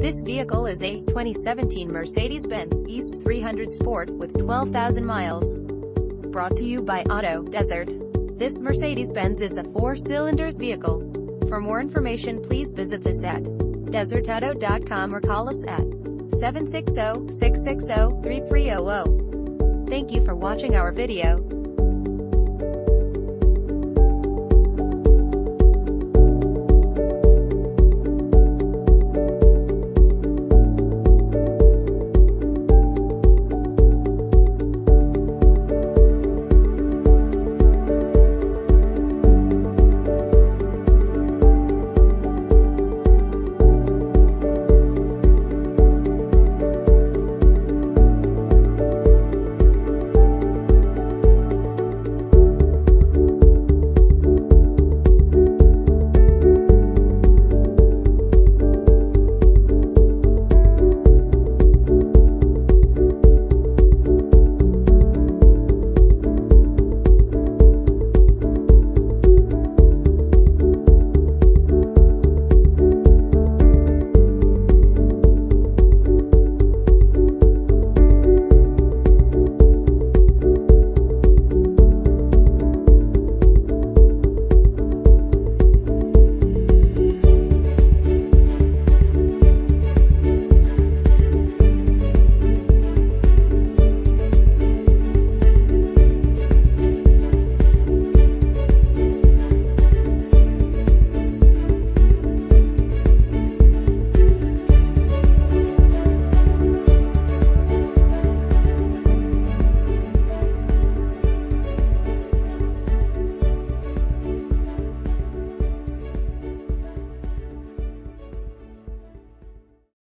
This vehicle is a 2017 Mercedes-Benz East 300 Sport with 12,000 miles. Brought to you by Auto Desert. This Mercedes-Benz is a four-cylinders vehicle. For more information please visit us at desertauto.com or call us at 760-660-3300. Thank you for watching our video.